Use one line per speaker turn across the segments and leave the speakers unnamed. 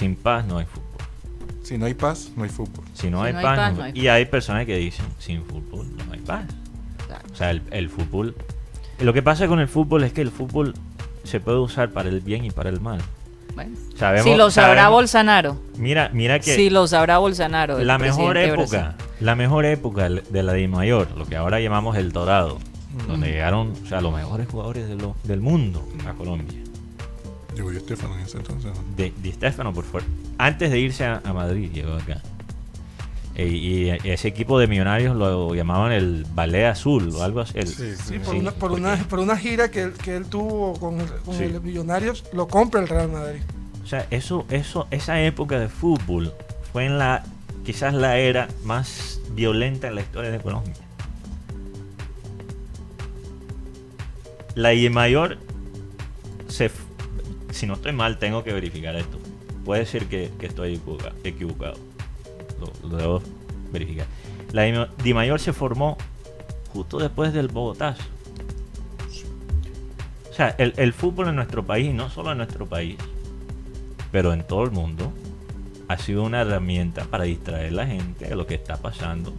sin paz no hay fútbol.
Si no hay paz, no hay fútbol.
Si no, hay, paz, no hay Y hay personas que dicen, sin fútbol no hay paz. O sea, el, el fútbol... Lo que pasa con el fútbol es que el fútbol se puede usar para el bien y para el mal.
Bueno, si lo sabrá Bolsonaro.
Mira, mira que.
Si lo sabrá Bolsonaro.
La mejor época, la mejor época de la de Mayor, lo que ahora llamamos el Dorado, donde llegaron o sea, los mejores jugadores del mundo a Colombia.
Llegó Di Stefano en ese entonces.
De, Di Stefano, por favor. Antes de irse a, Madrid, llegó acá. E, y, ese equipo de millonarios lo llamaban el Ballet Azul o algo así.
sí, sí, por, una, por, una, por, una, gira que, que él tuvo con, con el Millonarios, lo compra el Real Madrid.
O sea, eso, eso, esa época de fútbol fue en la quizás la era más violenta en la historia de Colombia. La I mayor se si no estoy mal, tengo que verificar esto. Puede ser que, estoy equivocado. Lo, debo verificar. La Di Mayor se formó justo después del Bogotazo. O sea, el, el fútbol en nuestro país, no solo en nuestro país, pero en todo el mundo, ha sido una herramienta para distraer a la gente de lo que está pasando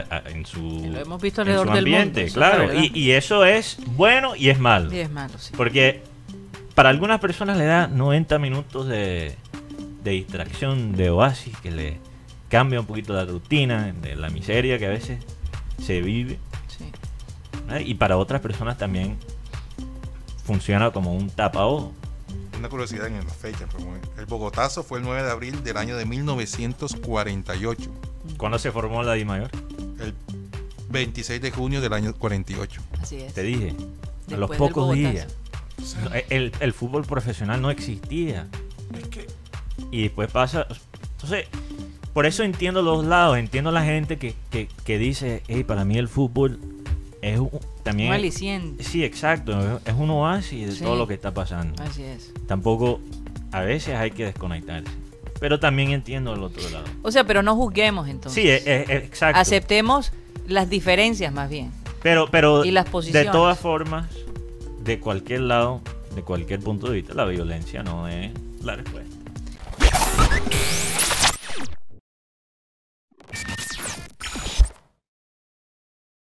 en, en su,
lo hemos visto alrededor del ambiente,
claro. Y, eso es bueno y es malo.
Y es malo, sí.
Porque para algunas personas le da 90 minutos de, de distracción, de oasis, que le cambia un poquito la rutina, de la miseria que a veces se vive. Sí. Y para otras personas también funciona como un tapaojo
una curiosidad en las fechas. El Bogotazo fue el 9 de abril del año de 1948.
¿Cuándo se formó la Di Mayor?
26 de junio del año 48.
Así es.
Te dije, a los pocos días. El, fútbol profesional no existía. Y después pasa. Entonces, por eso entiendo los lados. Entiendo la gente que, que, dice: hey, para mí el fútbol es un, también.
Un aliciente.
Sí, exacto. Es un oasis de todo lo que está pasando.
Así es.
Tampoco. A veces hay que desconectarse. Pero también entiendo el otro lado.
O sea, pero no juzguemos entonces.
Sí, es, exacto.
Aceptemos las diferencias más bien.
Pero, pero y las posiciones. de todas formas, de cualquier lado, de cualquier punto de vista, la violencia no es la respuesta.